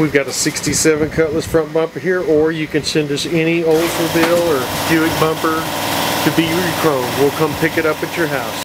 We've got a 67 Cutlass front bumper here, or you can send us any Oldsmobile or Buick bumper to be rechrome. We'll come pick it up at your house.